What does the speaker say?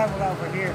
traveled over here.